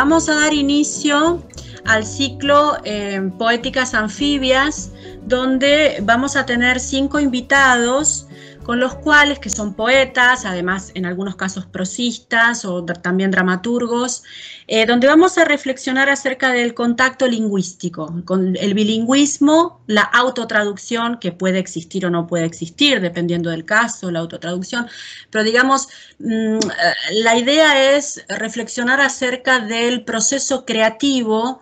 vamos a dar inicio al ciclo eh, Poéticas Anfibias, donde vamos a tener cinco invitados con los cuales, que son poetas, además en algunos casos prosistas o también dramaturgos, eh, donde vamos a reflexionar acerca del contacto lingüístico, con el bilingüismo, la autotraducción, que puede existir o no puede existir, dependiendo del caso, la autotraducción, pero digamos, mm, eh, la idea es reflexionar acerca del proceso creativo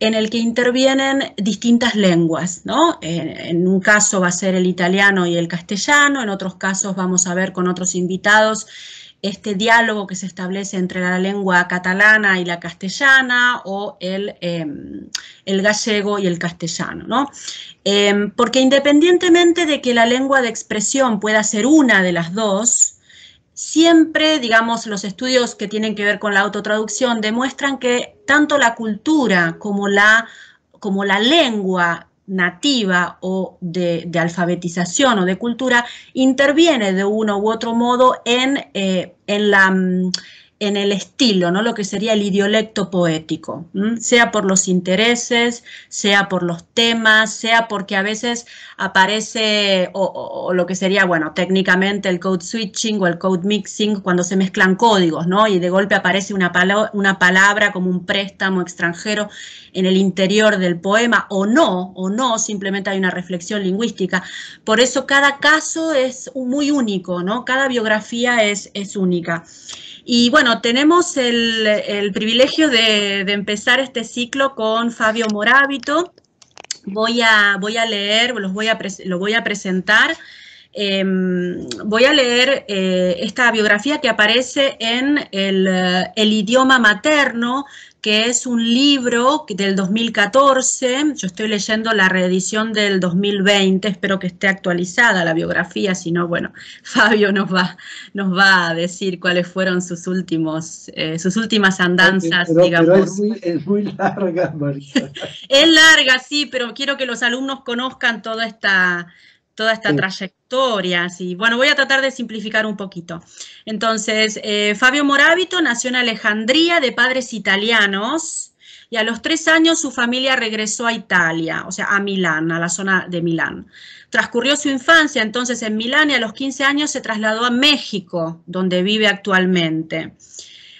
en el que intervienen distintas lenguas, ¿no? En, un caso va a ser el italiano y el castellano, en otros casos vamos a ver con otros invitados este diálogo que se establece entre la lengua catalana y la castellana o el, em, el gallego y el castellano, ¿no? Em, porque independientemente de que la lengua de expresión pueda ser una de las dos, siempre, digamos, los estudios que tienen que ver con la autotraducción demuestran que tanto la cultura como la, como la lengua nativa o de, alfabetización o de cultura interviene de uno u otro modo en, eh, en la mm, en el estilo, ¿no? lo que sería el idiolecto poético, sea por los intereses, sea por los temas, sea porque a veces aparece, o, lo que sería, bueno, técnicamente el code switching o el code mixing, cuando se mezclan códigos, ¿no? Y de golpe aparece una, una palabra como un préstamo extranjero en el interior del poema, o no, o no, simplemente hay una reflexión lingüística. Por eso cada caso es muy único, ¿no? Cada biografía es, es única. Y bueno, tenemos el, privilegio de, empezar este ciclo con Fabio Morábito. Voy a, leer, los voy a, lo voy a presentar. Em, voy a leer eh, esta biografía que aparece en el, el idioma materno que es un libro del 2014, yo estoy leyendo la reedición del 2020, espero que esté actualizada la biografía, si no, bueno, Fabio nos va, nos va a decir cuáles fueron sus, últimos, eh, sus últimas andanzas, digamos. es, muy, larga, María. es larga, sí, pero quiero que los alumnos conozcan toda esta, toda esta trayectoria. Sí. Bueno, voy a tratar de simplificar un poquito. Entonces, eh, Fabio Morábito nació en Alejandría de padres italianos y a los tres años su familia regresó a Italia, o sea, a Milán, a la zona de Milán. Transcurrió su infancia entonces en Milán y a los 15 años se trasladó a México, donde vive actualmente.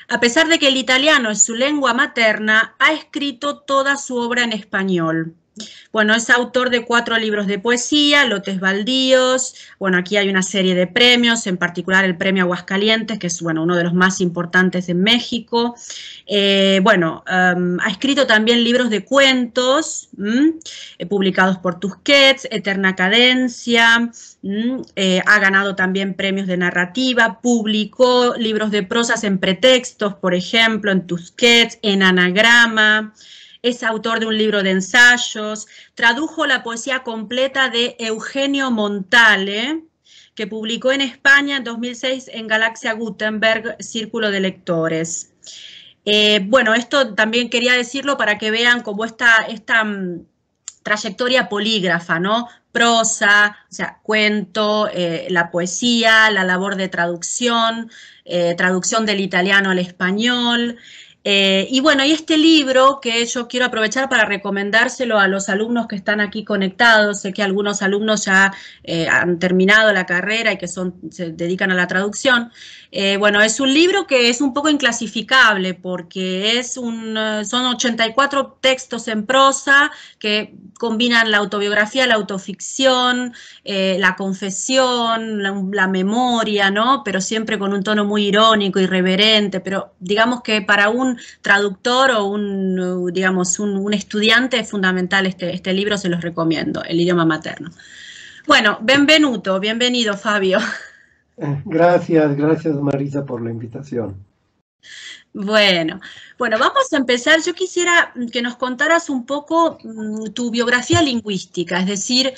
A pesar de que el italiano es su lengua materna, ha escrito toda su obra en español. Bueno, es autor de cuatro libros de poesía, Lotes Baldíos, bueno, aquí hay una serie de premios, en particular el premio Aguascalientes, que es, bueno, uno de los más importantes en México. Eh, bueno, um, ha escrito también libros de cuentos, eh, publicados por Tusquets, Eterna Cadencia, eh, ha ganado también premios de narrativa, publicó libros de prosas en pretextos, por ejemplo, en Tusquets, en Anagrama, es autor de un libro de ensayos, tradujo la poesía completa de Eugenio Montale, que publicó en España en 2006 en Galaxia Gutenberg, Círculo de Lectores. Eh, bueno, esto también quería decirlo para que vean cómo esta, esta mm, trayectoria polígrafa, ¿no? Prosa, o sea, cuento, eh, la poesía, la labor de traducción, eh, traducción del italiano al español, eh, y bueno, y este libro que yo quiero aprovechar para recomendárselo a los alumnos que están aquí conectados, sé que algunos alumnos ya eh, han terminado la carrera y que son, se dedican a la traducción, eh, bueno, es un libro que es un poco inclasificable porque es un, eh, son 84 textos en prosa que combinan la autobiografía, la autoficción, eh, la confesión, la, memoria, ¿no? Pero siempre con un tono muy irónico, irreverente, pero digamos que para un traductor o un, digamos, un, estudiante es fundamental este, este libro, se los recomiendo, el idioma materno. Bueno, benvenuto, bienvenido Fabio. Gracias, gracias Marisa por la invitación. Bueno, bueno, vamos a empezar. Yo quisiera que nos contaras un poco mm, tu biografía lingüística, es decir,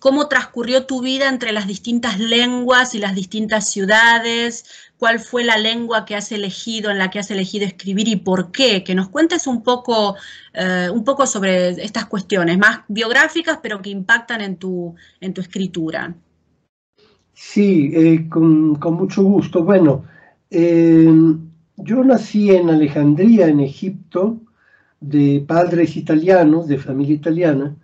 cómo transcurrió tu vida entre las distintas lenguas y las distintas ciudades, cuál fue la lengua que has elegido, en la que has elegido escribir y por qué. Que nos cuentes un poco, eh, un poco sobre estas cuestiones, más biográficas, pero que impactan en tu, en tu escritura. Sí, eh, con, mucho gusto. Bueno, eh, yo nací en Alejandría, en Egipto, de padres italianos, de familia italiana.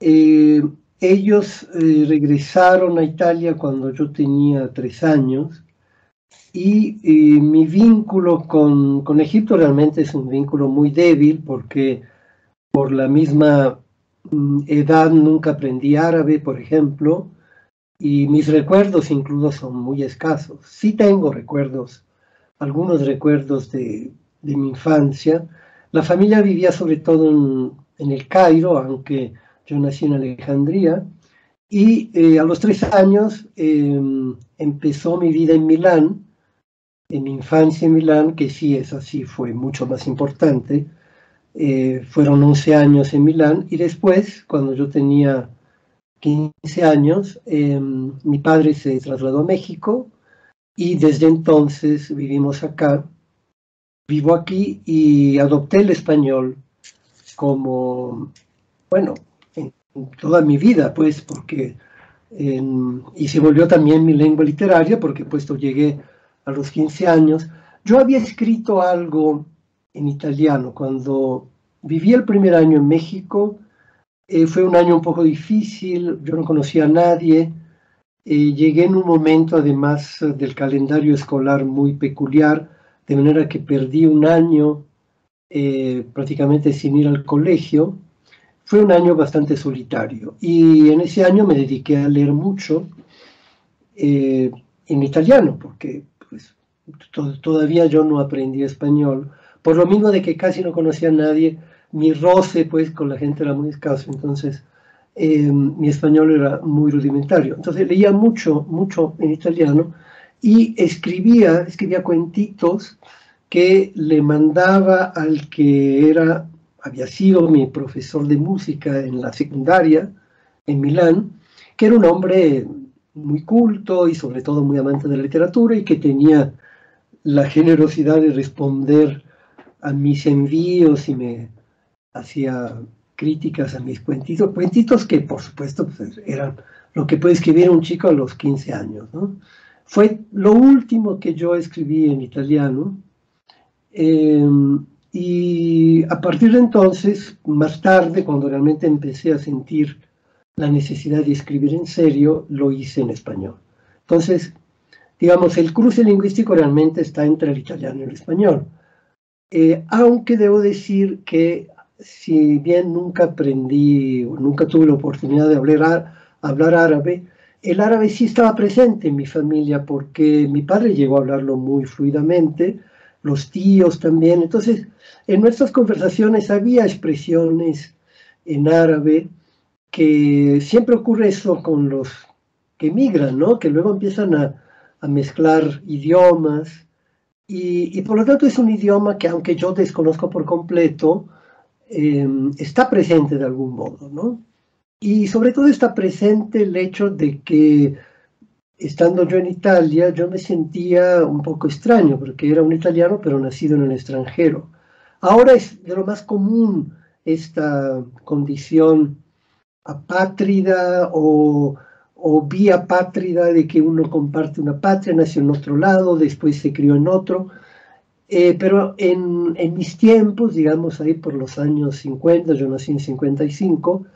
Eh, ellos regresaron a Italia cuando yo tenía tres años y mi vínculo con, con, Egipto realmente es un vínculo muy débil porque por la misma mm, edad nunca aprendí árabe, por ejemplo, y mis recuerdos incluso son muy escasos. Sí tengo recuerdos, algunos recuerdos de, de mi infancia. La familia vivía sobre todo en, el Cairo, aunque yo nací en Alejandría, y eh, a los tres años em, empezó mi vida en Milán, en mi infancia en Milán, que sí es así, fue mucho más importante. Eh, fueron 11 años en Milán y después, cuando yo tenía 15 años, em, mi padre se trasladó a México y desde entonces vivimos acá. Vivo aquí y adopté el español como, bueno, en toda mi vida, pues, porque, y se volvió también mi lengua literaria, porque puesto llegué a los 15 años. Yo había escrito algo en italiano cuando viví el primer año en México. Eh, fue un año un poco difícil, yo no conocía a nadie. Eh, llegué en un momento, además del calendario escolar muy peculiar, de manera que perdí un año eh, prácticamente sin ir al colegio. Fue un año bastante solitario y en ese año me dediqué a leer mucho en italiano, porque todavía yo no aprendí español, por lo mismo de que casi no conocía a nadie, mi roce pues con la gente era muy escaso, entonces eh, mi español era muy rudimentario. Entonces leía mucho, mucho en italiano y escribía, escribía cuentitos que le mandaba al que era, había sido mi profesor de música en la secundaria en Milán, que era un hombre muy culto y sobre todo muy amante de la literatura y que tenía la generosidad de responder a mis envíos y me hacía críticas a mis cuentitos, cuentitos que por supuesto pues, eran lo que puede escribir un chico a los 15 años. Fue lo último que yo escribí en italiano em, y a partir de entonces, más tarde, cuando realmente empecé a sentir la necesidad de escribir en serio, lo hice en español. Entonces, digamos, el cruce lingüístico realmente está entre el italiano y el español. Eh, aunque debo decir que si bien nunca aprendí nunca tuve la oportunidad de hablar, hablar árabe, el árabe sí estaba presente en mi familia porque mi padre llegó a hablarlo muy fluidamente, los tíos también. Entonces, en nuestras conversaciones había expresiones en árabe que siempre ocurre eso con los que migran, ¿no? Que luego empiezan a, a mezclar idiomas y, por lo tanto es un idioma que aunque yo desconozco por completo, em, está presente de algún modo, ¿no? Y sobre todo está presente el hecho de que estando yo en Italia, yo me sentía un poco extraño, porque era un italiano, pero nacido en el extranjero. Ahora es de lo más común esta condición apátrida o o vía pátrida de que uno comparte una patria, nació en otro lado, después se crió en otro. Eh, pero en, en, mis tiempos, digamos ahí por los años 50, yo nací en 55,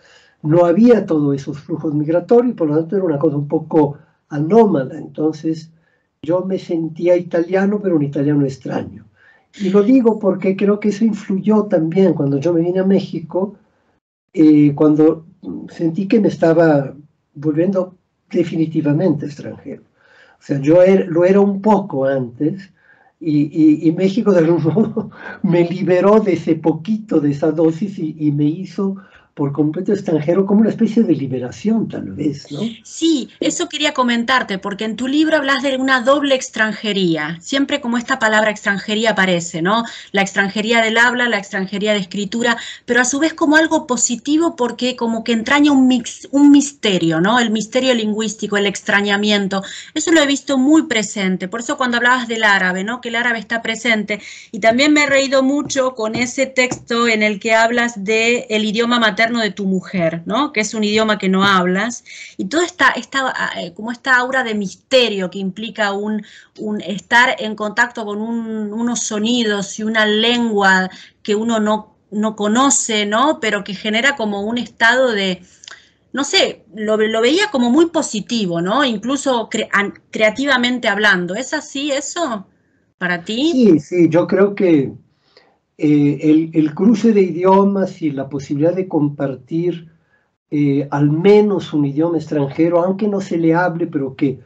no había todos esos flujos migratorios, por lo tanto era una cosa un poco anómala. Entonces yo me sentía italiano, pero un italiano extraño. Y lo digo porque creo que eso influyó también cuando yo me vine a México, eh, cuando sentí que me estaba volviendo definitivamente extranjero. O sea, yo lo era un poco antes y, México de algún modo me liberó de ese poquito, de esa dosis y me hizo por completo extranjero como una especie de liberación tal vez, ¿no? Sí, eso quería comentarte, porque en tu libro hablas de una doble extranjería, siempre como esta palabra extranjería aparece, ¿no? La extranjería del habla, la extranjería de escritura, pero a su vez como algo positivo porque como que entraña un, mix, un misterio, ¿no? El misterio lingüístico, el extrañamiento, eso lo he visto muy presente, por eso cuando hablabas del árabe, ¿no? Que el árabe está presente, y también me he reído mucho con ese texto en el que hablas del el idioma materno materno de tu mujer, ¿no? Que es un idioma que no hablas. Y toda esta, esta eh, como esta aura de misterio que implica un, un estar en contacto con unos sonidos y una lengua que uno no, no conoce, ¿no? Pero que genera como un estado de, no sé, lo, lo, veía como muy positivo, ¿no? Incluso creativamente hablando. ¿Es así eso para ti? Sí, sí, yo creo que eh, el, cruce de idiomas y la posibilidad de compartir eh, al menos un idioma extranjero, aunque no se le hable, pero que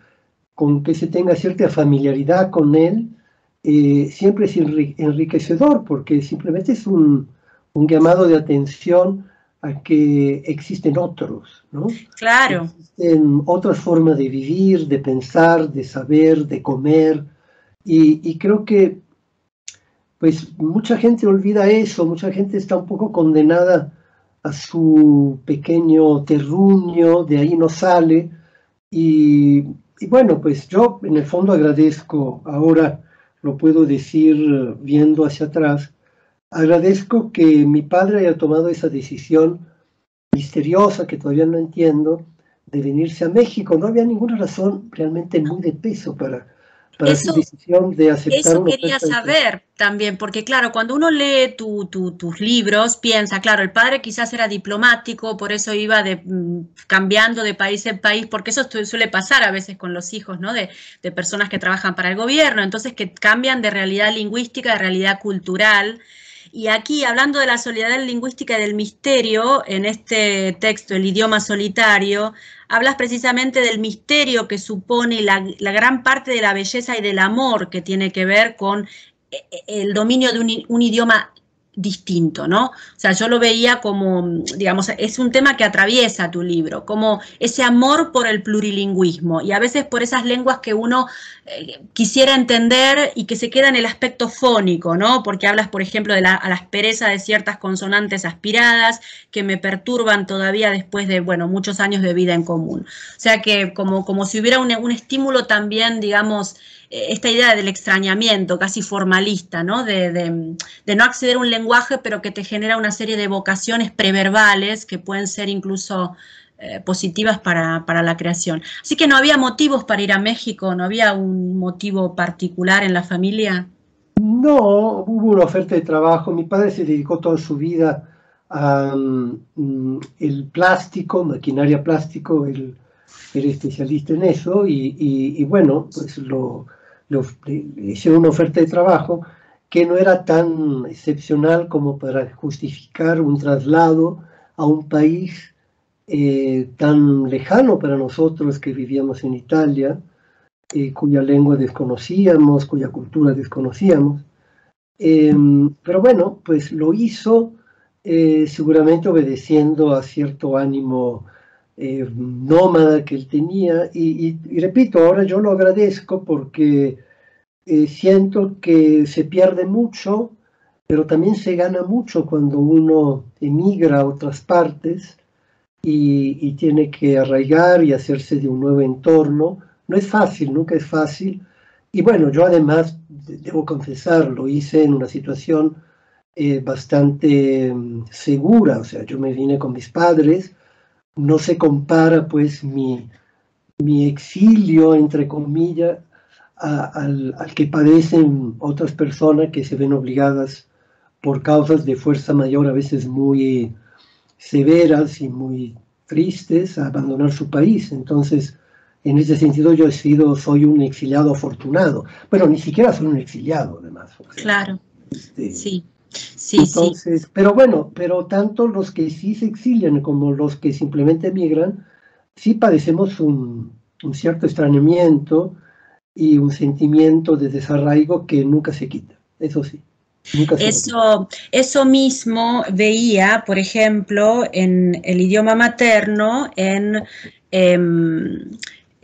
con que se tenga cierta familiaridad con él, eh, siempre es enriquecedor, porque simplemente es un, un, llamado de atención a que existen otros, ¿no? Claro. Existen otras formas de vivir, de pensar, de saber, de comer, y, y creo que pues mucha gente olvida eso, mucha gente está un poco condenada a su pequeño terruño, de ahí no sale. Y, bueno, pues yo en el fondo agradezco, ahora lo puedo decir viendo hacia atrás, agradezco que mi padre haya tomado esa decisión misteriosa que todavía no entiendo de venirse a México. No había ninguna razón realmente muy de peso para, eso, decisión de aceptar Eso quería saber también, porque claro, cuando uno lee tus libros, piensa, claro, el padre quizás era diplomático, por eso iba de, mm, cambiando de país en país, porque eso suele pasar a veces con los hijos, ¿no? De, de personas que trabajan para el gobierno, entonces que cambian de realidad lingüística, de realidad cultural. Y aquí, hablando de la solidaridad lingüística y del misterio, en este texto, El idioma solitario, hablas precisamente del misterio que supone la, la gran parte de la belleza y del amor que tiene que ver con eh, eh, el dominio de un, un idioma distinto, ¿no? O sea, yo lo veía como, digamos, es un tema que atraviesa tu libro, como ese amor por el plurilingüismo y a veces por esas lenguas que uno eh, quisiera entender y que se queda en el aspecto fónico, ¿no? Porque hablas, por ejemplo, de la, aspereza de ciertas consonantes aspiradas que me perturban todavía después de, bueno, muchos años de vida en común. O sea que como, como si hubiera un, un estímulo también, digamos, esta idea del extrañamiento casi formalista, ¿no? De, no acceder a un lenguaje, pero que te genera una serie de vocaciones preverbales que pueden ser incluso eh, positivas para, la creación. Así que no había motivos para ir a México, no había un motivo particular en la familia. No, hubo una oferta de trabajo. Mi padre se dedicó toda su vida a mm, el plástico, maquinaria plástico, él era especialista en eso y, y bueno, pues lo, hicieron una oferta de trabajo que no era tan excepcional como para justificar un traslado a un país eh, tan lejano para nosotros que vivíamos en Italia, eh, cuya lengua desconocíamos, cuya cultura desconocíamos. Em, pero bueno, pues lo hizo eh, seguramente obedeciendo a cierto ánimo eh, nómada que él tenía. Y, repito, ahora yo lo agradezco porque eh, siento que se pierde mucho, pero también se gana mucho cuando uno emigra a otras partes y, tiene que arraigar y hacerse de un nuevo entorno. No es fácil, nunca es fácil. Y bueno, yo además, debo confesar, lo hice en una situación eh, bastante mm, segura, o sea, yo me vine con mis padres, no se compara pues mi, mi exilio, entre comillas, al, que padecen otras personas que se ven obligadas por causas de fuerza mayor, a veces muy severas y muy tristes, a abandonar su país. Entonces, en ese sentido yo he sido, soy un exiliado afortunado. Bueno, ni siquiera soy un exiliado, además. Claro, este, sí. Sí, sí. Pero bueno, pero tanto los que sí se exilian como los que simplemente emigran, sí padecemos un, cierto extrañamiento y un sentimiento de desarraigo que nunca se quita, eso sí. eso, eso mismo veía, por ejemplo, en el idioma materno, en em,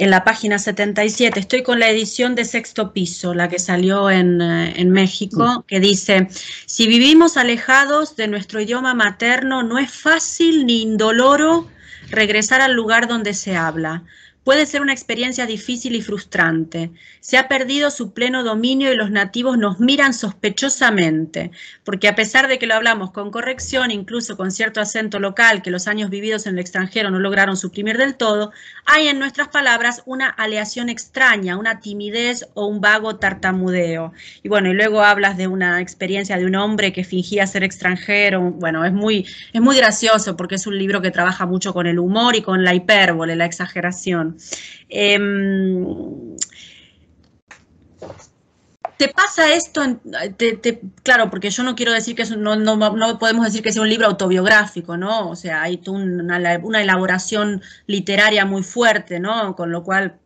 en la página 77. Estoy con la edición de sexto piso, la que salió en, eh, México, que dice, si vivimos alejados de nuestro idioma materno, no es fácil ni indoloro regresar al lugar donde se habla. Puede ser una experiencia difícil y frustrante. Se ha perdido su pleno dominio y los nativos nos miran sospechosamente, porque a pesar de que lo hablamos con corrección, incluso con cierto acento local que los años vividos en el extranjero no lograron suprimir del todo, hay en nuestras palabras una aleación extraña, una timidez o un vago tartamudeo. Y bueno, y luego hablas de una experiencia de un hombre que fingía ser extranjero. Bueno, es muy, es muy gracioso porque es un libro que trabaja mucho con el humor y con la hipérbole, la exageración. Em, ¿Te pasa esto? claro, porque yo no quiero decir que no, no, podemos decir que sea un libro autobiográfico, ¿no? O sea, hay una, una, elaboración literaria muy fuerte, ¿no? Con lo cual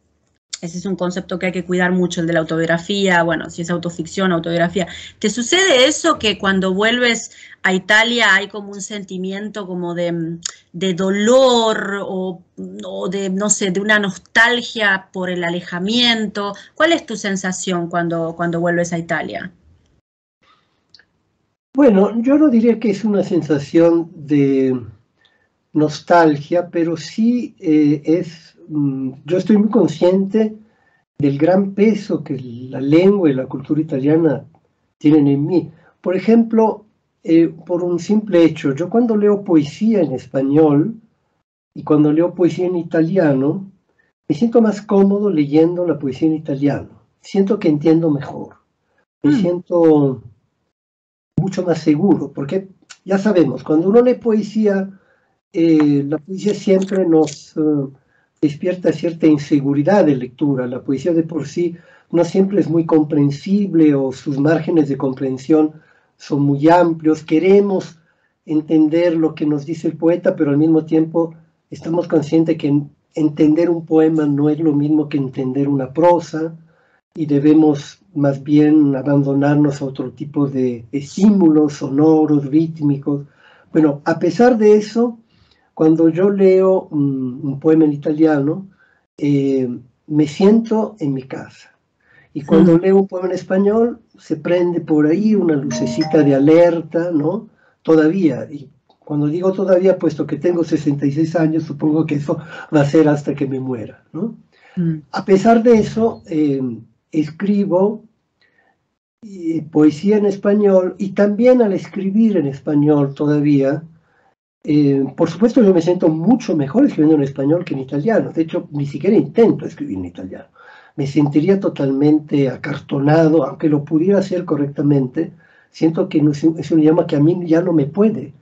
ese es un concepto que hay que cuidar mucho, el de la autobiografía, bueno, si es autoficción, autobiografía. ¿Te sucede eso que cuando vuelves a Italia hay como un sentimiento como de, dolor o, de, no sé, de una nostalgia por el alejamiento? ¿Cuál es tu sensación cuando, cuando vuelves a Italia? Bueno, yo no diría que es una sensación de nostalgia, pero sí eh, es Mm, yo estoy muy consciente del gran peso que la lengua y la cultura italiana tienen en mí. Por ejemplo, eh, por un simple hecho, yo cuando leo poesía en español y cuando leo poesía en italiano, me siento más cómodo leyendo la poesía en italiano. Siento que entiendo mejor. Me mm. siento mucho más seguro, porque ya sabemos, cuando uno lee poesía, eh, la poesía siempre nos... Eh, despierta cierta inseguridad de lectura. La poesía de por sí no siempre es muy comprensible o sus márgenes de comprensión son muy amplios. Queremos entender lo que nos dice el poeta, pero al mismo tiempo estamos conscientes que entender un poema no es lo mismo que entender una prosa y debemos más bien abandonarnos a otro tipo de estímulos sonoros, rítmicos. Bueno, a pesar de eso, cuando yo leo un, poema en italiano, eh, me siento en mi casa. Y cuando leo un poema en español, se prende por ahí una lucecita de alerta, ¿no? Todavía. Y cuando digo todavía, puesto que tengo 66 años, supongo que eso va a ser hasta que me muera, ¿no? Mm. A pesar de eso, eh, escribo eh, poesía en español y también al escribir en español todavía, eh, por supuesto, yo me siento mucho mejor escribiendo en español que en italiano. De hecho, ni siquiera intento escribir en italiano. Me sentiría totalmente acartonado, aunque lo pudiera hacer correctamente. Siento que es un idioma que a mí ya no me puede.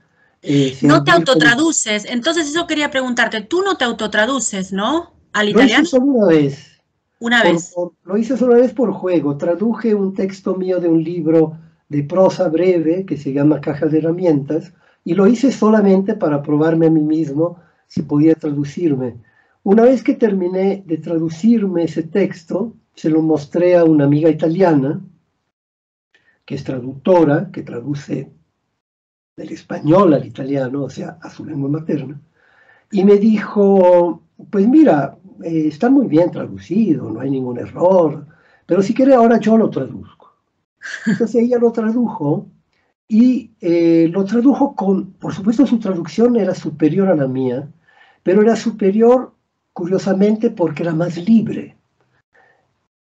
Eh, no te autotraduces. Entonces, eso quería preguntarte. Tú no te autotraduces, ¿no? Al italiano. Lo hice solo una vez. Una vez. lo hice solo una vez por juego. Traduje un texto mío de un libro de prosa breve que se llama Caja de Herramientas y lo hice solamente para probarme a mí mismo si podía traducirme. Una vez que terminé de traducirme ese texto, se lo mostré a una amiga italiana, que es traductora, que traduce del español al italiano, o sea, a su lengua materna, y me dijo, pues mira, eh, está muy bien traducido, no hay ningún error, pero si quiere ahora yo lo traduzco. Entonces ella lo tradujo y eh, lo tradujo con, por supuesto su traducción era superior a la mía, pero era superior curiosamente porque era más libre.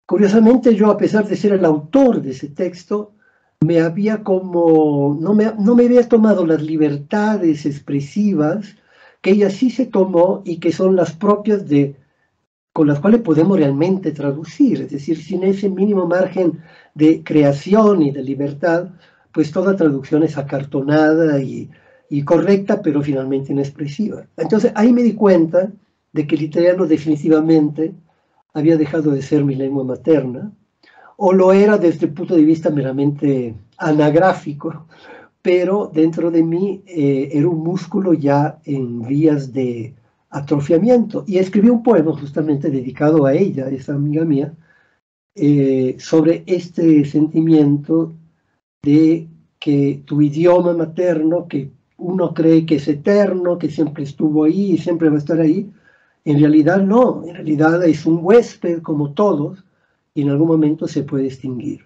Curiosamente yo, a pesar de ser el autor de ese texto, me había como, no me, no me había tomado las libertades expresivas que ella sí se tomó y que son las propias de, con las cuales podemos realmente traducir, es decir, sin ese mínimo margen de creación y de libertad, pues toda traducción es acartonada y, correcta, pero finalmente inexpresiva. Entonces ahí me di cuenta de que el italiano definitivamente había dejado de ser mi lengua materna, o lo era desde el punto de vista meramente anagráfico, pero dentro de mí eh, era un músculo ya en vías de atrofiamiento. Y escribí un poema justamente dedicado a ella, esa amiga mía, eh, sobre este sentimiento de que tu idioma materno, que uno cree que es eterno, que siempre estuvo ahí y siempre va a estar ahí, en realidad no, en realidad es un huésped como todos y en algún momento se puede extinguir.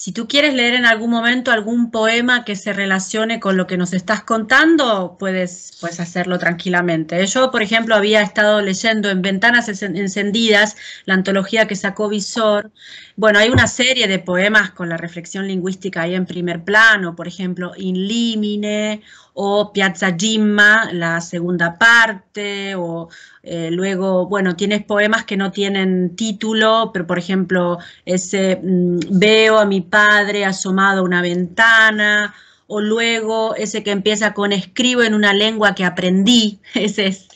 Si tú quieres leer en algún momento algún poema que se relacione con lo que nos estás contando, puedes, puedes hacerlo tranquilamente. Yo, por ejemplo, había estado leyendo en Ventanas Encendidas, la antología que sacó Visor. Bueno, hay una serie de poemas con la reflexión lingüística ahí en primer plano, por ejemplo, In Limine o Piazza Gimma, la segunda parte, o eh, luego, bueno, tienes poemas que no tienen título, pero por ejemplo, ese mm, Veo a mi padre asomado a una ventana, o luego ese que empieza con Escribo en una lengua que aprendí, ese es,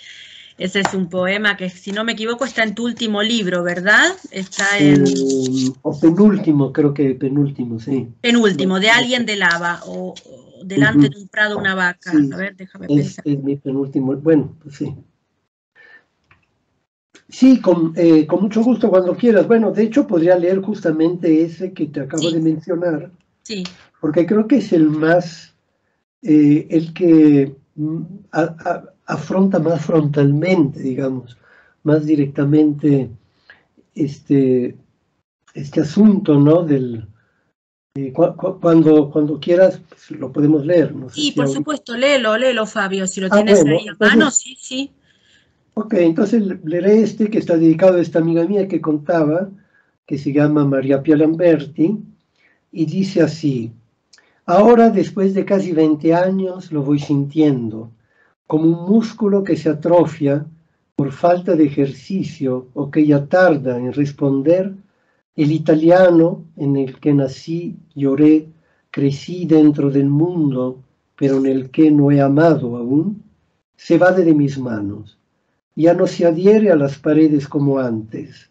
ese es un poema que, si no me equivoco, está en tu último libro, ¿verdad? Está en... Eh, o penúltimo, creo que penúltimo, sí. Penúltimo, de alguien de lava, o, delante de un prado una vaca. a ver, déjame es, pensar. Es mi penúltimo, bueno, pues sí. Sí, eh, con, mucho gusto cuando quieras. Bueno, de hecho podría leer justamente ese que te acabo de mencionar. Sí. Porque creo que es el más, eh, el que mm, afronta más frontalmente, digamos, más directamente este, este asunto, ¿no? Del, eh, cuando, cuando quieras, pues, lo podemos leer. No sí, por supuesto, léelo, léelo, Fabio, si lo ah, tienes ahí a mano, sí, sí. Ok, entonces leeré este que está dedicado a esta amiga mía que contaba, que se llama María Pia Lamberti, y dice así, ahora después de casi 20 años lo voy sintiendo, como un músculo que se atrofia por falta de ejercicio o que ya tarda en responder, el italiano en el que nací, lloré, crecí dentro del mundo, pero en el que no he amado aún, se va de mis manos. Ya no se adhiere a las paredes como antes,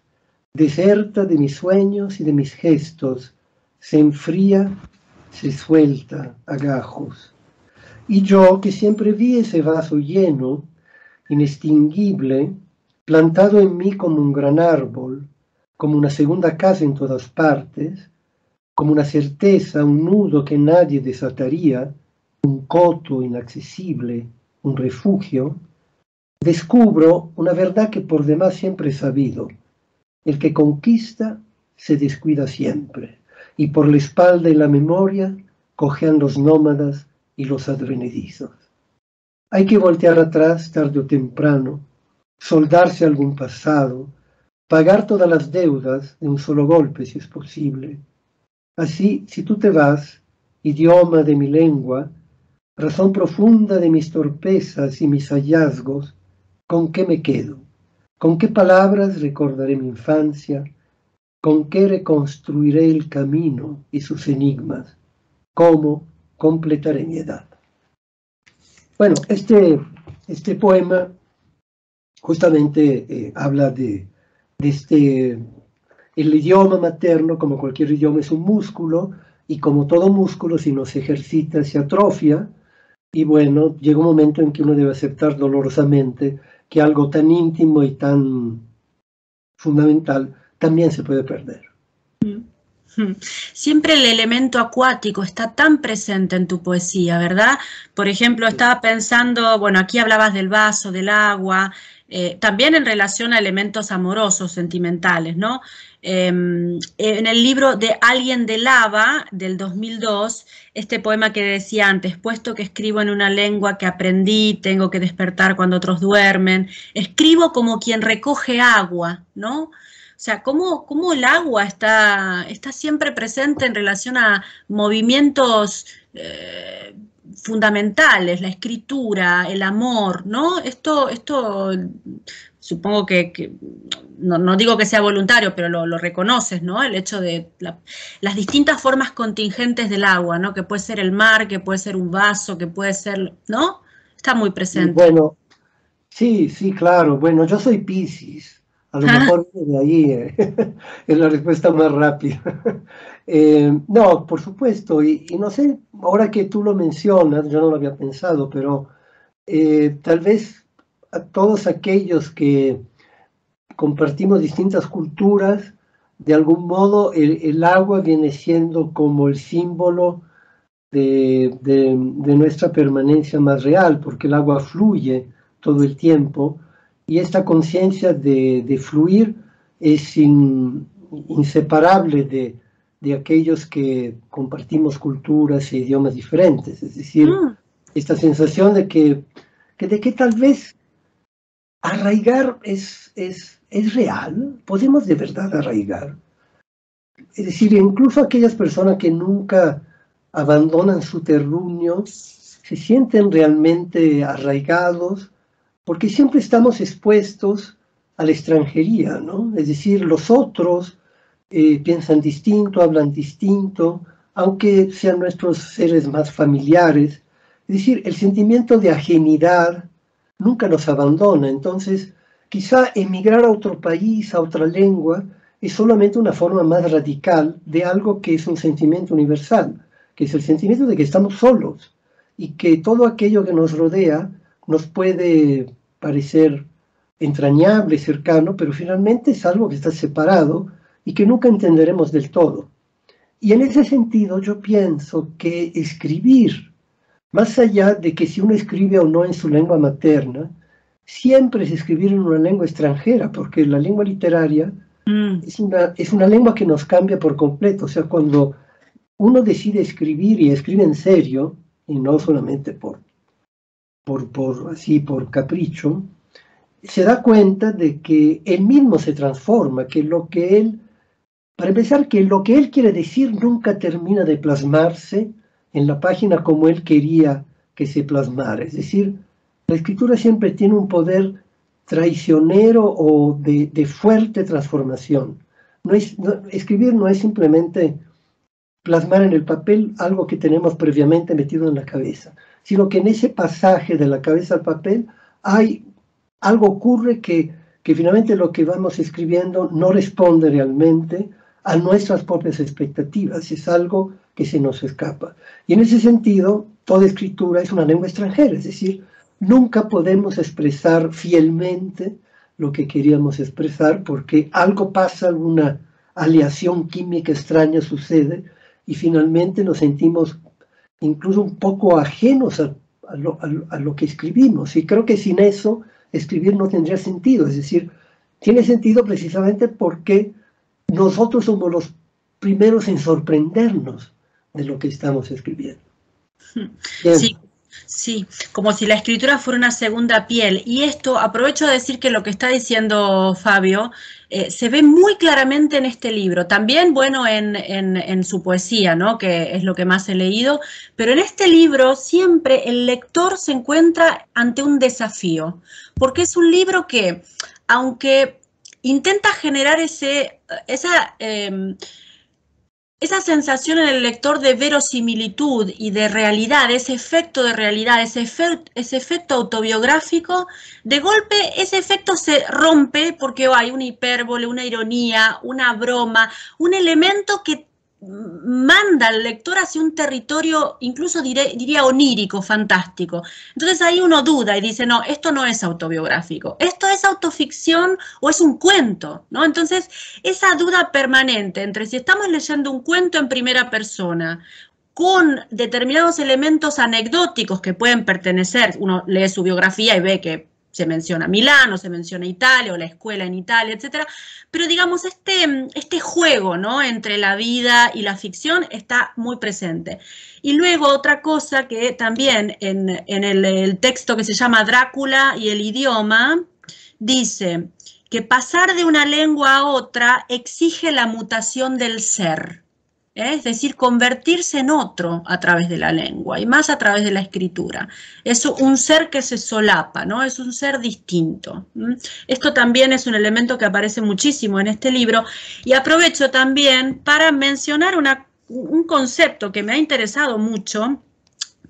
deserta de mis sueños y de mis gestos, se enfría, se suelta a gajos. Y yo, que siempre vi ese vaso lleno, inextinguible, plantado en mí como un gran árbol, como una segunda casa en todas partes, como una certeza, un nudo que nadie desataría, un coto inaccesible, un refugio, descubro una verdad que por demás siempre he sabido. El que conquista se descuida siempre, y por la espalda y la memoria cojean los nómadas y los advenedizos. Hay que voltear atrás tarde o temprano, soldarse algún pasado, pagar todas las deudas de un solo golpe si es posible. Así, si tú te vas, idioma de mi lengua, razón profunda de mis torpezas y mis hallazgos, ¿Con qué me quedo? ¿Con qué palabras recordaré mi infancia? ¿Con qué reconstruiré el camino y sus enigmas? ¿Cómo completaré mi edad? Bueno, este, este poema justamente eh, habla de, de este, el idioma materno, como cualquier idioma, es un músculo, y como todo músculo, si no se ejercita, se atrofia, y bueno, llega un momento en que uno debe aceptar dolorosamente que algo tan íntimo y tan fundamental también se puede perder. Siempre el elemento acuático está tan presente en tu poesía, ¿verdad? Por ejemplo, estaba pensando, bueno, aquí hablabas del vaso, del agua, eh, también en relación a elementos amorosos, sentimentales, ¿no? Em, en el libro de Alguien de Lava del 2002, este poema que decía antes, puesto que escribo en una lengua que aprendí, tengo que despertar cuando otros duermen, escribo como quien recoge agua, ¿no? O sea, cómo, cómo el agua está, está, siempre presente en relación a movimientos eh, fundamentales, la escritura, el amor, ¿no? Esto, esto supongo que, no, digo que sea voluntario, pero lo, reconoces, ¿no? El hecho de las distintas formas contingentes del agua, ¿no? Que puede ser el mar, que puede ser un vaso, que puede ser, ¿no? Está muy presente. Bueno, sí, sí, claro. Bueno, yo soy Pisces. A lo mejor de ahí eh, es la respuesta más rápida. Eh, no, por supuesto, y, no sé, ahora que tú lo mencionas, yo no lo había pensado, pero eh, tal vez a todos aquellos que compartimos distintas culturas, de algún modo el, agua viene siendo como el símbolo de, nuestra permanencia más real, porque el agua fluye todo el tiempo y esta conciencia de, fluir es inseparable de, de aquellos que compartimos culturas e idiomas diferentes. Es decir, mm. esta sensación de que, de que tal vez arraigar es, es, es real, podemos de verdad arraigar. Es decir, incluso aquellas personas que nunca abandonan su terruño se sienten realmente arraigados porque siempre estamos expuestos a la extranjería, ¿no? Es decir, los otros eh, piensan distinto, hablan distinto, aunque sean nuestros seres más familiares. Es decir, el sentimiento de ajenidad nunca nos abandona. Entonces, quizá emigrar a otro país, a otra lengua, es solamente una forma más radical de algo que es un sentimiento universal, que es el sentimiento de que estamos solos y que todo aquello que nos rodea nos puede parecer entrañable, cercano, pero finalmente es algo que está separado y que nunca entenderemos del todo. Y en ese sentido yo pienso que escribir, más allá de que si uno escribe o no en su lengua materna, siempre es escribir en una lengua extranjera, porque la lengua literaria mm. es, una, es una lengua que nos cambia por completo. O sea, cuando uno decide escribir y escribe en serio, y no solamente por, por, por, así, por capricho, se da cuenta de que él mismo se transforma, que lo que él, para empezar, que lo que él quiere decir nunca termina de plasmarse en la página como él quería que se plasmara. Es decir, la escritura siempre tiene un poder traicionero o de, fuerte transformación. No es, escribir no es simplemente plasmar en el papel algo que tenemos previamente metido en la cabeza, sino que en ese pasaje de la cabeza al papel hay algo ocurre que, que finalmente lo que vamos escribiendo no responde realmente a nuestras propias expectativas, es algo que se nos escapa. Y en ese sentido, toda escritura es una lengua extranjera, es decir, nunca podemos expresar fielmente lo que queríamos expresar porque algo pasa, alguna aleación química extraña sucede y finalmente nos sentimos incluso un poco ajenos a, lo, a lo que escribimos. Y creo que sin eso escribir no tendría sentido. Es decir, tiene sentido precisamente porque nosotros somos los primeros en sorprendernos de lo que estamos escribiendo. Sí, sí, como si la escritura fuera una segunda piel. Y esto, aprovecho de decir que lo que está diciendo Fabio eh, se ve muy claramente en este libro. También, bueno, en, en, su poesía, ¿no? Que es lo que más he leído. Pero en este libro siempre el lector se encuentra ante un desafío porque es un libro que, aunque intenta generar ese, esa, em, esa sensación en el lector de verosimilitud y de realidad, ese efecto de realidad, ese, efecto autobiográfico, de golpe ese efecto se rompe porque hay una hipérbole, una ironía, una broma, un elemento que manda al lector hacia un territorio, incluso diría onírico, fantástico. Entonces ahí uno duda y dice, no, esto no es autobiográfico, esto es autoficción o es un cuento, ¿no? Entonces, esa duda permanente entre si estamos leyendo un cuento en primera persona con determinados elementos anecdóticos que pueden pertenecer, uno lee su biografía y ve que se menciona Milán se menciona Italia o la escuela en Italia, etcétera, pero digamos este, este juego ¿no? entre la vida y la ficción está muy presente. Y luego otra cosa que también en, el, el texto que se llama Drácula y el idioma, dice que pasar de una lengua a otra exige la mutación del ser. ¿Eh? es decir, convertirse en otro a través de la lengua y más a través de la escritura. Es un ser que se solapa, ¿no? Es un ser distinto. Esto también es un elemento que aparece muchísimo en este libro y aprovecho también para mencionar un concepto que me ha interesado mucho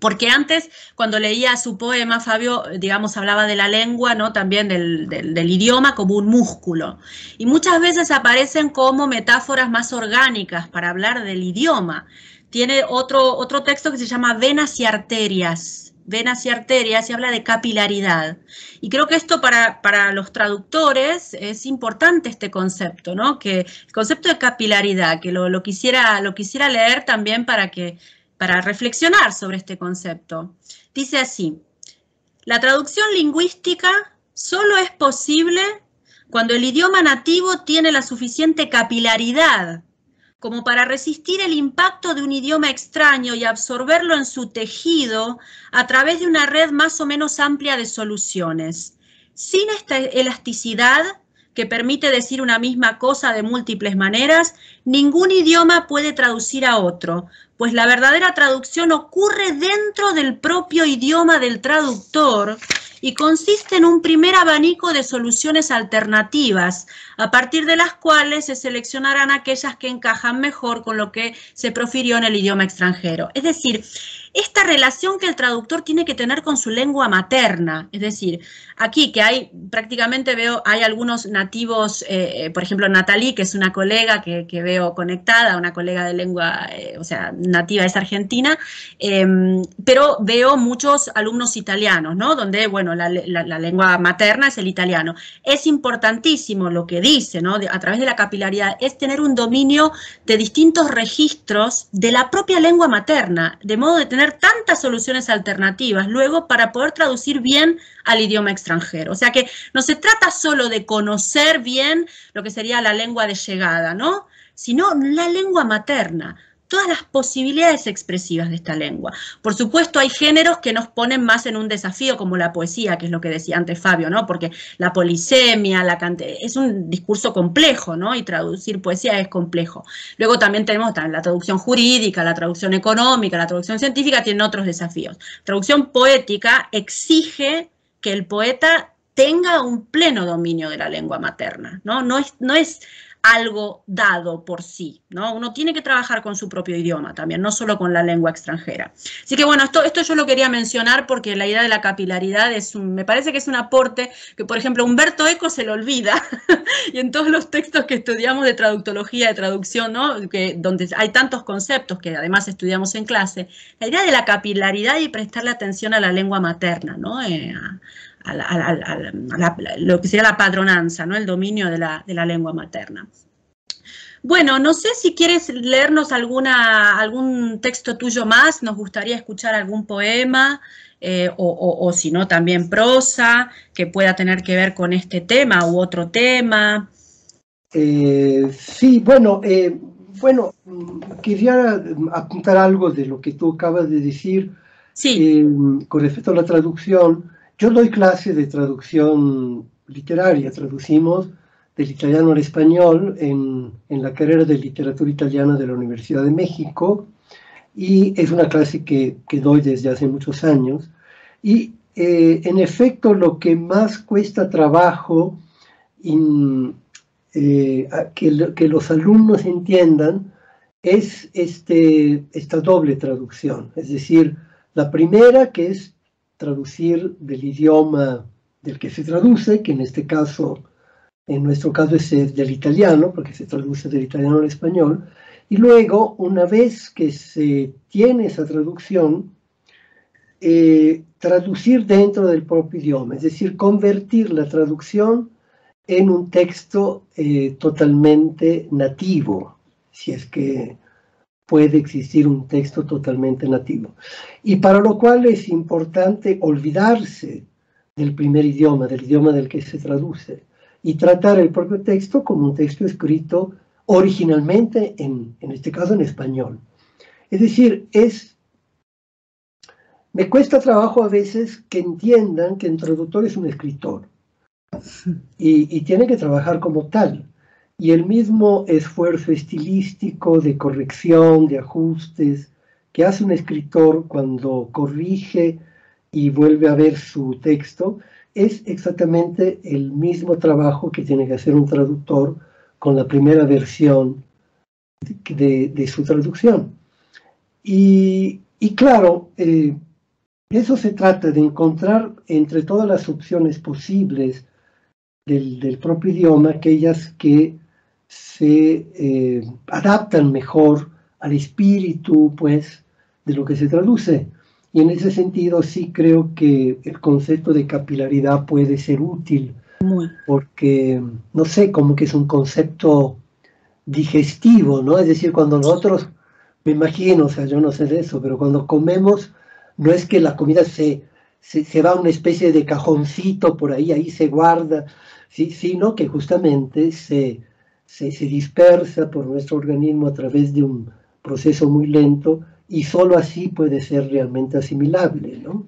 porque antes, cuando leía su poema, Fabio, digamos, hablaba de la lengua, ¿no? También del, idioma como un músculo. Y muchas veces aparecen como metáforas más orgánicas para hablar del idioma. Tiene otro, otro texto que se llama Venas y Arterias. Venas y arterias y habla de capilaridad. Y creo que esto para, para los traductores es importante este concepto, ¿no? Que el concepto de capilaridad, que lo, lo, quisiera, lo quisiera leer también para que para reflexionar sobre este concepto. Dice así, la traducción lingüística solo es posible cuando el idioma nativo tiene la suficiente capilaridad como para resistir el impacto de un idioma extraño y absorberlo en su tejido a través de una red más o menos amplia de soluciones. Sin esta elasticidad que permite decir una misma cosa de múltiples maneras, ningún idioma puede traducir a otro, pues la verdadera traducción ocurre dentro del propio idioma del traductor y consiste en un primer abanico de soluciones alternativas, a partir de las cuales se seleccionarán aquellas que encajan mejor con lo que se profirió en el idioma extranjero. Es decir, esta relación que el traductor tiene que tener con su lengua materna. Es decir, aquí que hay, prácticamente veo, hay algunos nativos, eh, por ejemplo, Natalie, que es una colega que, veo conectada, una colega de lengua, eh, o sea, nativa es argentina, em, pero veo muchos alumnos italianos, ¿no? Donde, bueno, la, lengua materna es el italiano. Es importantísimo lo que dice, ¿no? a través de la capilaridad, es tener un dominio de distintos registros de la propia lengua materna, de modo de tener tantas soluciones alternativas luego para poder traducir bien al idioma extranjero. O sea que no se trata solo de conocer bien lo que sería la lengua de llegada, ¿no? Sino la lengua materna todas las posibilidades expresivas de esta lengua. Por supuesto, hay géneros que nos ponen más en un desafío, como la poesía, que es lo que decía antes Fabio, ¿no? Porque la polisemia, la es un discurso complejo, ¿no? Y traducir poesía es complejo. Luego también tenemos la traducción jurídica, la traducción económica, la traducción científica, tienen otros desafíos. Traducción poética exige que el poeta tenga un pleno dominio de la lengua materna, ¿no? No es, no es algo dado por sí, ¿no? Uno tiene que trabajar con su propio idioma también, no solo con la lengua extranjera. Así que bueno, esto, esto yo lo quería mencionar porque la idea de la capilaridad es un, me parece que es un aporte que, por ejemplo, Humberto Eco se lo olvida y en todos los textos que estudiamos de traductología, de traducción, ¿no? Que, donde hay tantos conceptos que además estudiamos en clase, la idea de la capilaridad y prestarle atención a la lengua materna, ¿no? Eh, lo que sería la padronanza, ¿no? el dominio de la, lengua materna. Bueno, no sé si quieres leernos alguna, algún texto tuyo más, nos gustaría escuchar algún poema eh, o, si no también prosa que pueda tener que ver con este tema u otro tema. Eh, sí, bueno, eh, bueno, quería apuntar algo de lo que tú acabas de decir sí. con respecto a la traducción. Yo doy clase de traducción literaria, traducimos del italiano al español en, la carrera de literatura italiana de la Universidad de México y es una clase que, doy desde hace muchos años. Y eh, en efecto lo que más cuesta trabajo eh, que, que, los alumnos entiendan es este, esta doble traducción. Es decir, la primera que es traducir del idioma del que se traduce, que en este caso, en nuestro caso es del italiano, porque se traduce del italiano al español, y luego, una vez que se tiene esa traducción, eh, traducir dentro del propio idioma, es decir, convertir la traducción en un texto eh, totalmente nativo, si es que puede existir un texto totalmente nativo. Y para lo cual es importante olvidarse del primer idioma, del idioma del que se traduce, y tratar el propio texto como un texto escrito originalmente, en, en este caso en español. Es decir, es, me cuesta trabajo a veces que entiendan que el traductor es un escritor y, y tiene que trabajar como tal y el mismo esfuerzo estilístico de corrección, de ajustes, que hace un escritor cuando corrige y vuelve a ver su texto, es exactamente el mismo trabajo que tiene que hacer un traductor con la primera versión de, su traducción. Y, claro, eh, eso se trata de encontrar entre todas las opciones posibles del propio idioma aquellas que se eh, adaptan mejor al espíritu, pues, de lo que se traduce. Y en ese sentido sí creo que el concepto de capilaridad puede ser útil, porque, no sé, como que es un concepto digestivo, ¿no? Es decir, cuando nosotros, me imagino, o sea, yo no sé de eso, pero cuando comemos, no es que la comida se, se, va a una especie de cajoncito por ahí, ahí se guarda, ¿sí? sino que justamente se, se, dispersa por nuestro organismo a través de un proceso muy lento y solo así puede ser realmente asimilable, ¿no?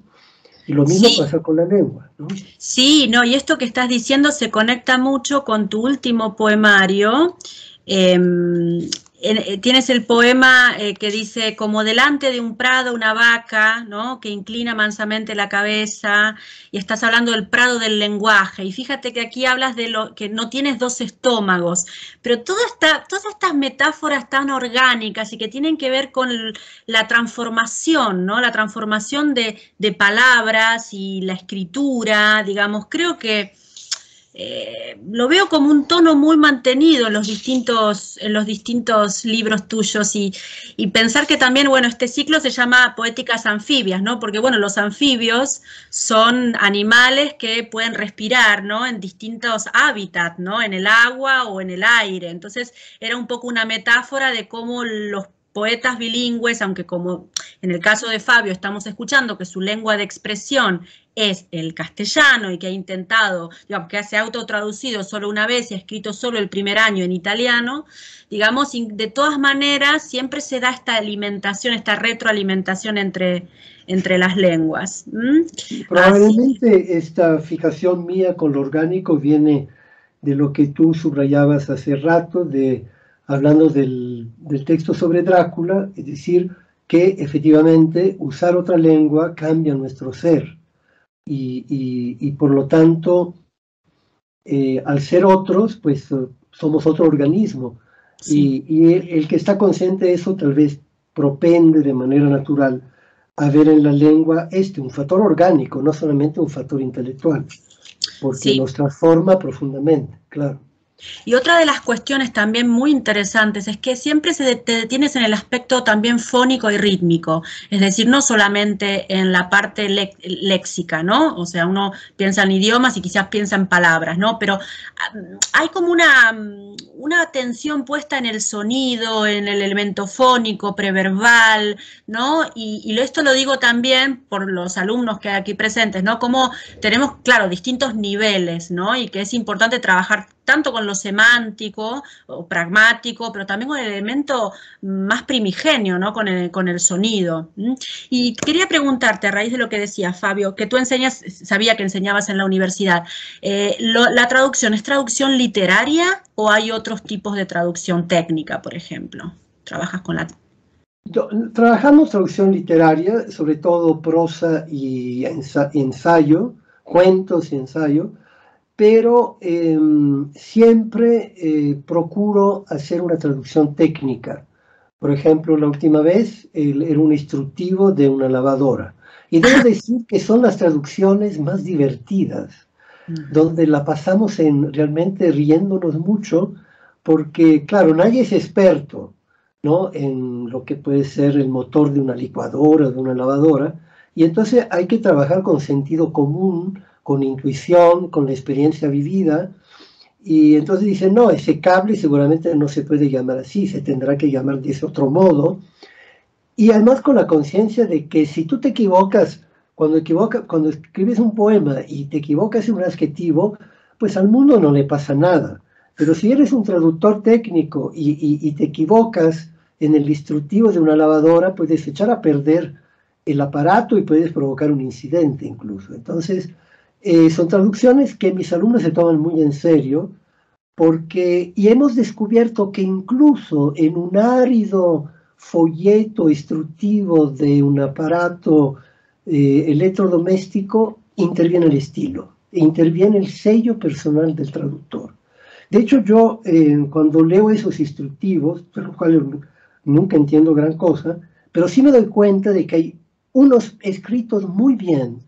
Y lo mismo pasa con la lengua, ¿no? Sí, no, y esto que estás diciendo se conecta mucho con tu último poemario, em, eh, tienes el poema eh, que dice, como delante de un prado una vaca, ¿no? Que inclina mansamente la cabeza, y estás hablando del prado del lenguaje. Y fíjate que aquí hablas de lo que no tienes dos estómagos, pero todas estas metáforas tan orgánicas y que tienen que ver con la transformación, ¿no? La transformación de palabras y la escritura, digamos, creo que eh, lo veo como un tono muy mantenido en los distintos, en los distintos libros tuyos y, pensar que también, bueno, este ciclo se llama Poéticas Anfibias, ¿no? Porque, bueno, los anfibios son animales que pueden respirar, ¿no? En distintos hábitats, ¿no? En el agua o en el aire. Entonces, era un poco una metáfora de cómo los poetas bilingües, aunque como en el caso de Fabio estamos escuchando que su lengua de expresión es el castellano y que ha intentado, digamos, que se ha autotraducido solo una vez y ha escrito solo el primer año en italiano, digamos, de todas maneras siempre se da esta alimentación, esta retroalimentación entre, entre las lenguas. Probablemente esta fijación mía con lo orgánico viene de lo que tú subrayabas hace rato, de hablando del, texto sobre Drácula, es decir, que efectivamente usar otra lengua cambia nuestro ser. Y, por lo tanto, eh, al ser otros, pues somos otro organismo. Y, el, que está consciente de eso tal vez propende de manera natural a ver en la lengua este, un factor orgánico, no solamente un factor intelectual, porque nos transforma profundamente, claro. Y otra de las cuestiones también muy interesantes es que siempre se te detienes en el aspecto también fónico y rítmico, es decir, no solamente en la parte léxica, ¿no? O sea, uno piensa en idiomas y quizás piensa en palabras, ¿no? Pero hay como una, una atención puesta en el sonido, en el elemento fónico, preverbal, ¿no? Y, y esto lo digo también por los alumnos que hay aquí presentes, ¿no? Como tenemos, claro, distintos niveles, ¿no? Y que es importante trabajar tanto con lo semántico o pragmático, pero también con el elemento más primigenio, ¿no? Con el, con el sonido. Y quería preguntarte, a raíz de lo que decía Fabio, que tú enseñas, sabía que enseñabas en la universidad, eh, ¿la traducción es traducción literaria o hay otros tipos de traducción técnica, por ejemplo? ¿Trabajas con la Trabajamos traducción literaria, sobre todo prosa y ensayo, cuentos y ensayo, pero em, siempre eh, procuro hacer una traducción técnica. Por ejemplo, la última vez era un instructivo de una lavadora. Y debo decir que son las traducciones más divertidas, donde la pasamos en realmente riéndonos mucho, porque, claro, nadie es experto ¿no? en lo que puede ser el motor de una licuadora, de una lavadora, y entonces hay que trabajar con sentido común, con intuición, con la experiencia vivida, y entonces dicen, no, ese cable seguramente no se puede llamar así, se tendrá que llamar de ese otro modo, y además con la conciencia de que si tú te equivocas, cuando, equivoca, cuando escribes un poema y te equivocas en un adjetivo, pues al mundo no le pasa nada. Pero si eres un traductor técnico y, y te equivocas en el instructivo de una lavadora, puedes echar a perder el aparato y puedes provocar un incidente incluso. Entonces, eh, son traducciones que mis alumnos se toman muy en serio, porque, y hemos descubierto que incluso en un árido folleto instructivo de un aparato eh, electrodoméstico, interviene el estilo, interviene el sello personal del traductor. De hecho, yo eh, cuando leo esos instructivos, por lo cual nunca entiendo gran cosa, pero sí me doy cuenta de que hay unos escritos muy bien,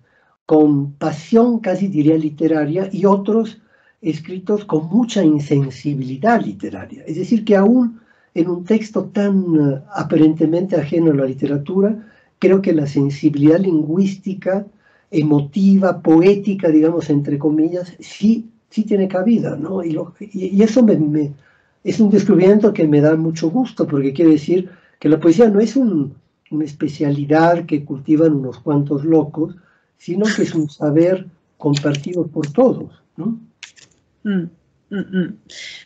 con pasión casi diría literaria y otros escritos con mucha insensibilidad literaria. Es decir, que aún en un texto tan eh, aparentemente ajeno a la literatura, creo que la sensibilidad lingüística, emotiva, poética, digamos, entre comillas, sí, sí tiene cabida, ¿no? Y, y, eso es un descubrimiento que me da mucho gusto, porque quiere decir que la poesía no es una especialidad que cultivan unos cuantos locos, sino que es un saber compartido por todos, ¿no? Mm. Mm, mm.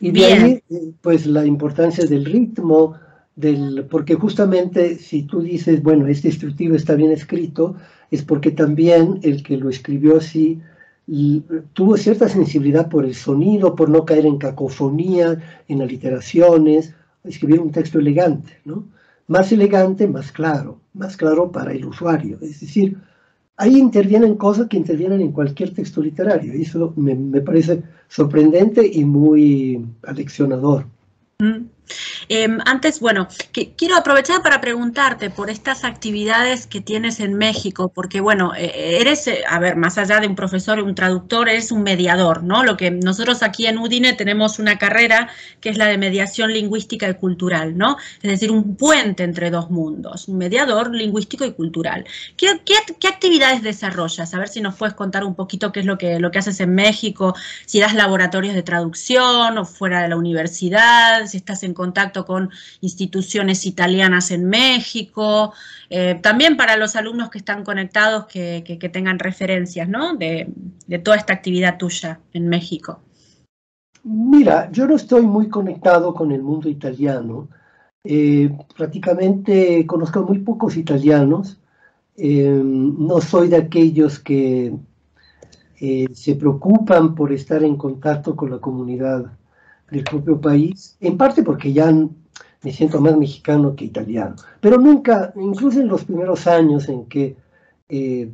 Y de ahí, pues la importancia del ritmo, del, porque justamente si tú dices, bueno, este instructivo está bien escrito, es porque también el que lo escribió así tuvo cierta sensibilidad por el sonido, por no caer en cacofonía, en aliteraciones, escribir un texto elegante, ¿no? Más elegante, más claro, más claro para el usuario. Es decir, ahí intervienen cosas que intervienen en cualquier texto literario. Y eso me, parece sorprendente y muy aleccionador. Mm. Em, antes, bueno, quiero aprovechar para preguntarte por estas actividades que tienes en México, porque bueno, e, eres, eh, a ver, más allá de un profesor y un traductor, eres un mediador, ¿no? Lo que nosotros aquí en UDINE tenemos una carrera que es la de mediación lingüística y cultural, ¿no? Es decir, un puente entre dos mundos, un mediador lingüístico y cultural. ¿Qué, actividades desarrollas? A ver si nos puedes contar un poquito qué es lo que, lo que haces en México, si das laboratorios de traducción o fuera de la universidad, si estás en contacto con instituciones italianas en México, eh, también para los alumnos que están conectados que, tengan referencias ¿no? de, toda esta actividad tuya en México. Mira, yo no estoy muy conectado con el mundo italiano. Eh, prácticamente conozco muy pocos italianos. Eh, no soy de aquellos que se preocupan por estar en contacto con la comunidad del propio país, en parte porque ya me siento más mexicano que italiano, pero nunca, incluso en los primeros años en que eh,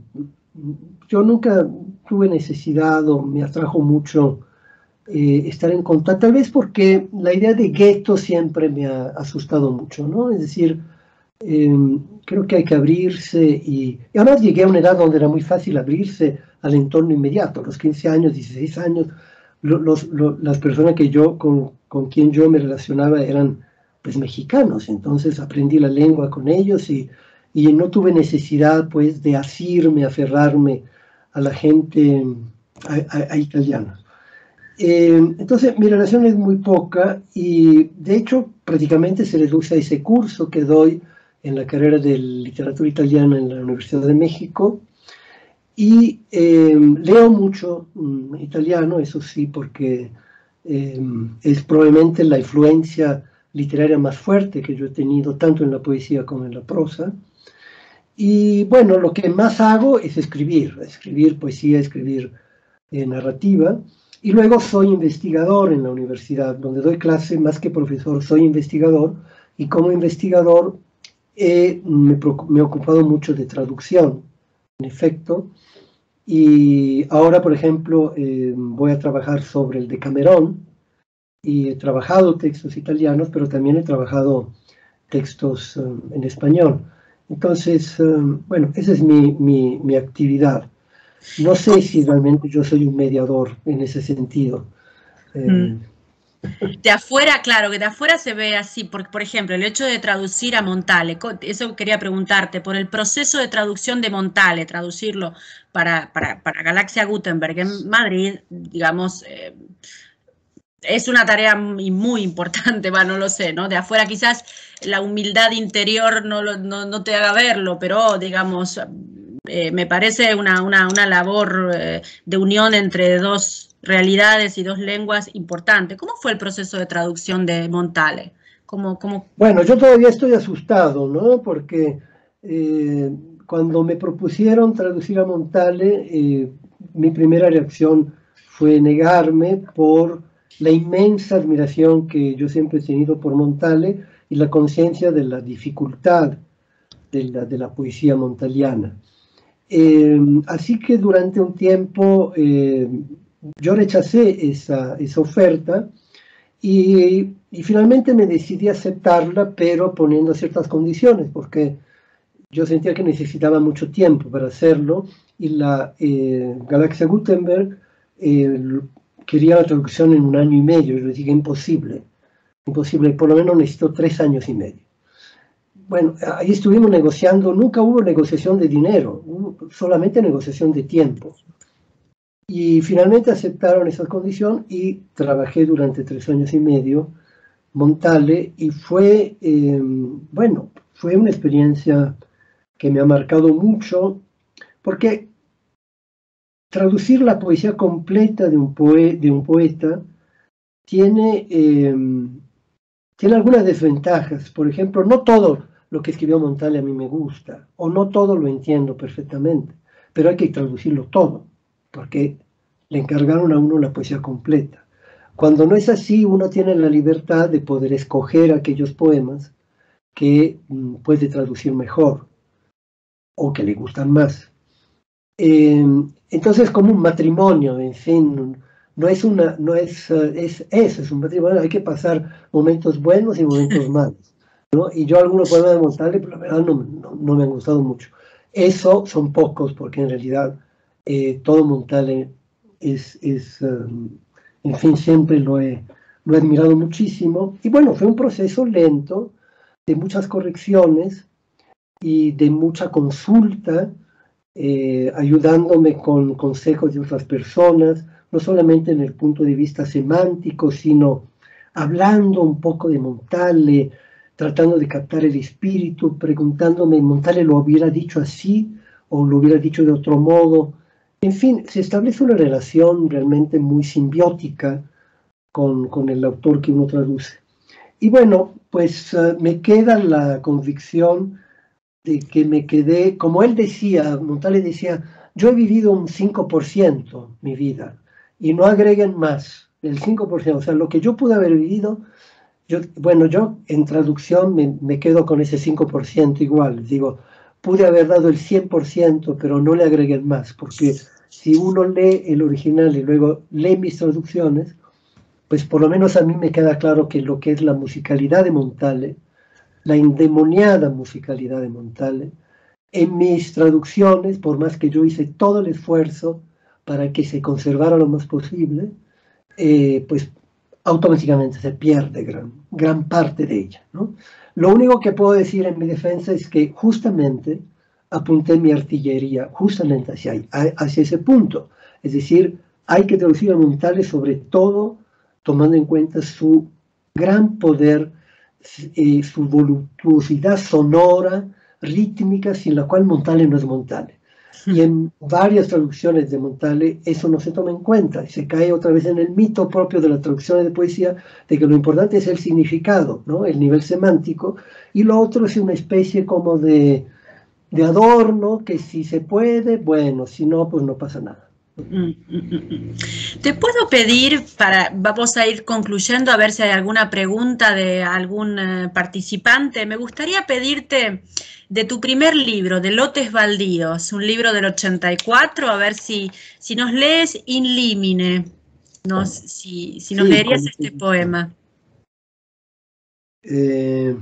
yo nunca tuve necesidad o me atrajo mucho eh, estar en contacto, tal vez porque la idea de gueto siempre me ha asustado mucho, ¿no? Es decir, em, creo que hay que abrirse y, y además llegué a una edad donde era muy fácil abrirse al entorno inmediato, a los 15 años, 16 años, las personas que yo, con, con, quien yo me relacionaba eran pues mexicanos, entonces aprendí la lengua con ellos y, y no tuve necesidad pues de asirme, aferrarme a la gente, a, italiana. Eh, entonces mi relación es muy poca y de hecho prácticamente se reduce a ese curso que doy en la carrera de literatura italiana en la Universidad de México y em, leo mucho mm, italiano, eso sí, porque em, es probablemente la influencia literaria más fuerte que yo he tenido, tanto en la poesía como en la prosa. Y bueno, lo que más hago es escribir, escribir poesía, escribir eh, narrativa. Y luego soy investigador en la universidad, donde doy clase más que profesor, soy investigador. Y como investigador me, me he ocupado mucho de traducción, efecto. Y ahora, por ejemplo, eh, voy a trabajar sobre el de Camerón y he trabajado textos italianos, pero también he trabajado textos eh, en español. Entonces, eh, bueno, esa es mi, mi, mi, actividad. No sé si realmente yo soy un mediador en ese sentido. Mm. De afuera, claro, que de afuera se ve así, porque por ejemplo, el hecho de traducir a Montale, eso quería preguntarte, por el proceso de traducción de Montale, traducirlo para, para, para Galaxia Gutenberg en Madrid, digamos, eh, es una tarea muy, importante, va, no lo sé, ¿no? De afuera quizás la humildad interior no, no, no te haga verlo, pero digamos, eh, me parece una, una, una labor eh, de unión entre dos realidades y dos lenguas importante. ¿Cómo fue el proceso de traducción de Montale? ¿Cómo, cómo... Bueno, yo todavía estoy asustado, ¿no? Porque eh, cuando me propusieron traducir a Montale, eh, mi primera reacción fue negarme por la inmensa admiración que yo siempre he tenido por Montale y la conciencia de la dificultad de la, de la poesía montaliana. Eh, así que durante un tiempo yo rechacé esa, esa oferta y, y, finalmente me decidí a aceptarla, pero poniendo ciertas condiciones, porque yo sentía que necesitaba mucho tiempo para hacerlo y la eh, Galaxia Gutenberg eh, quería la traducción en un año y medio. Yo dije, imposible, imposible, por lo menos necesito tres años y medio. Bueno, ahí estuvimos negociando, nunca hubo negociación de dinero, solamente negociación de tiempo. Y finalmente aceptaron esa condición y trabajé durante tres años y medio Montale y fue, eh, bueno, fue una experiencia que me ha marcado mucho porque traducir la poesía completa de un, de un poeta tiene, em, tiene algunas desventajas. Por ejemplo, no todo lo que escribió Montale a mí me gusta, o no todo lo entiendo perfectamente, pero hay que traducirlo todo, porque le encargaron a uno la poesía completa. Cuando no es así, uno tiene la libertad de poder escoger aquellos poemas que mm, puede traducir mejor o que le gustan más. Em, entonces, como un matrimonio, en fin, no es una, no es, eh, es, eso, es un matrimonio, hay que pasar momentos buenos y momentos malos. ¿No? Y yo algunos de Montale, pero la verdad no, no, me han gustado mucho. Eso son pocos, porque en realidad eh, todo Montale es, es em, en fin, siempre lo he, lo he admirado muchísimo. Y bueno, fue un proceso lento, de muchas correcciones y de mucha consulta, eh, ayudándome con consejos de otras personas, no solamente en el punto de vista semántico, sino hablando un poco de Montale, tratando de captar el espíritu, preguntándome, ¿Montale lo hubiera dicho así o lo hubiera dicho de otro modo? En fin, se establece una relación realmente muy simbiótica con, con el autor que uno traduce. Y bueno, pues eh, me queda la convicción de que me quedé, como él decía, Montale decía, yo he vivido un 5% mi vida y no agreguen más, el 5%, o sea, lo que yo pude haber vivido, bueno, yo en traducción me, me quedo con ese 5% igual, digo, pude haber dado el 100%, pero no le agreguen más, porque si uno lee el original y luego lee mis traducciones, pues por lo menos a mí me queda claro que lo que es la musicalidad de Montale, la endemoniada musicalidad de Montale, en mis traducciones, por más que yo hice todo el esfuerzo para que se conservara lo más posible, eh, pues automáticamente se pierde gran, gran parte de ella. ¿no? Lo único que puedo decir en mi defensa es que justamente apunté mi artillería justamente hacia, hacia ese punto. Es decir, hay que traducir a Montale sobre todo tomando en cuenta su gran poder, eh, su voluptuosidad sonora, rítmica, sin la cual Montale no es Montale. Y en varias traducciones de Montale eso no se toma en cuenta y se cae otra vez en el mito propio de las traducciones de poesía de que lo importante es el significado, ¿no? el nivel semántico, y lo otro es una especie como de, de adorno que si se puede, bueno, si no, pues no pasa nada. Te puedo pedir, para, vamos a ir concluyendo a ver si hay alguna pregunta de algún eh, participante. Me gustaría pedirte de tu primer libro, de Lotes Baldíos, un libro del 84, a ver si, si nos lees In Limine, si, si, nos leerías este poema. Eh,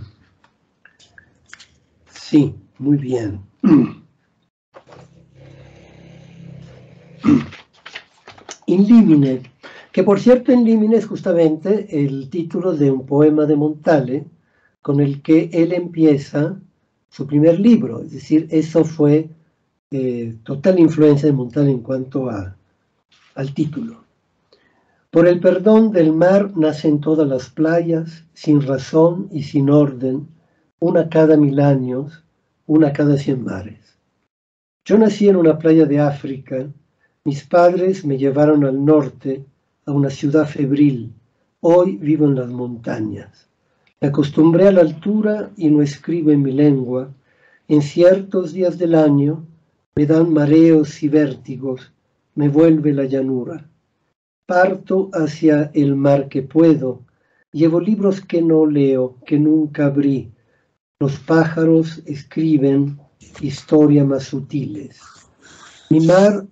sí, muy bien. In limine, que por cierto in limine es justamente el título de un poema de Montale con el que él empieza su primer libro, es decir, eso fue eh, total influencia de Montale en cuanto a, al título. Por el perdón del mar nacen todas las playas, sin razón y sin orden, una cada mil años, una cada cien mares. Yo nací en una playa de África, mis padres me llevaron al norte, a una ciudad febril. Hoy vivo en las montañas. Acostumbré a la altura y no escribo en mi lengua. En ciertos días del año me dan mareos y vértigos, me vuelve la llanura. Parto hacia el mar que puedo, llevo libros que no leo, que nunca abrí. Los pájaros escriben historias más sutiles. Mi mar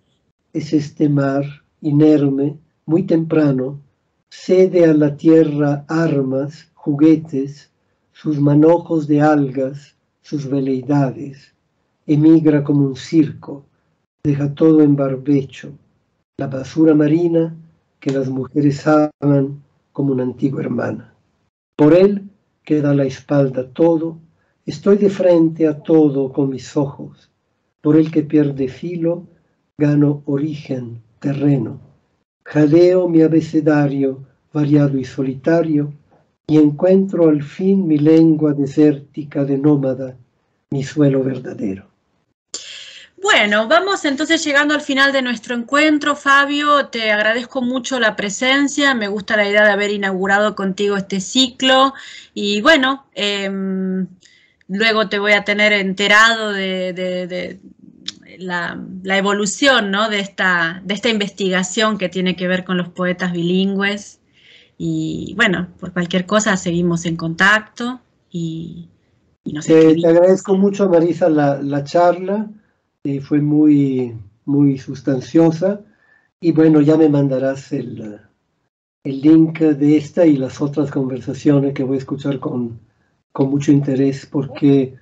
es este mar inerme, muy temprano, cede a la tierra armas, juguetes, sus manojos de algas, sus veleidades, emigra como un circo, deja todo en barbecho, la basura marina que las mujeres aman como una antigua hermana. Por él queda la espalda todo, estoy de frente a todo con mis ojos, por el que pierde filo, gano origen, terreno. Jaleo mi abecedario variado y solitario y encuentro al fin mi lengua desértica de nómada, mi suelo verdadero. Bueno, vamos entonces llegando al final de nuestro encuentro. Fabio, te agradezco mucho la presencia, me gusta la idea de haber inaugurado contigo este ciclo y bueno, em, luego te voy a tener enterado de, la, evolución de, esta, de esta investigación que tiene que ver con los poetas bilingües. Y bueno, por cualquier cosa seguimos en contacto y, nos te, te agradezco mucho, Marisa, la, la charla fue muy, muy sustanciosa. Y bueno, ya me mandarás el, el link de esta y las otras conversaciones que voy a escuchar con, con mucho interés, porque,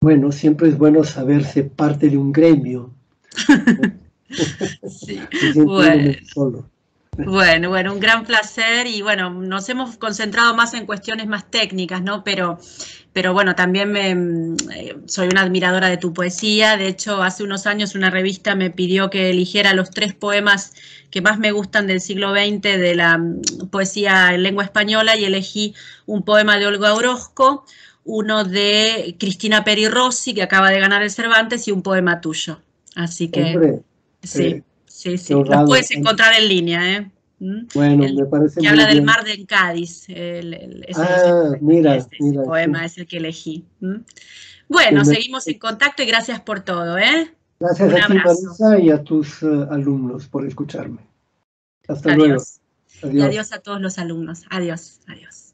bueno, siempre es bueno saberse parte de un gremio. sí. bueno. Bueno, bueno, un gran placer y bueno, nos hemos concentrado más en cuestiones más técnicas, ¿no? Pero, pero bueno, también me, mm, eh, soy una admiradora de tu poesía. De hecho, hace unos años una revista me pidió que eligiera los tres poemas que más me gustan del siglo XX de la mm, poesía en lengua española y elegí un poema de Olga Orozco, uno de Cristina Peri Rossi, que acaba de ganar el Cervantes, y un poema tuyo. Así que... sí. Eh, Sí, sí, los puedes encontrar en línea, ¿eh? ¿Mm? Bueno, me parece que muy habla del mar de Cádiz. Ah, mira, este, ese, mira, poema es el que elegí. ¿Mm? Bueno, seguimos en contacto y gracias por todo. ¿eh? Gracias a ti, Marisa, y a tus eh, alumnos por escucharme. Hasta adiós. luego. Y adiós a todos los alumnos. Adiós, adiós.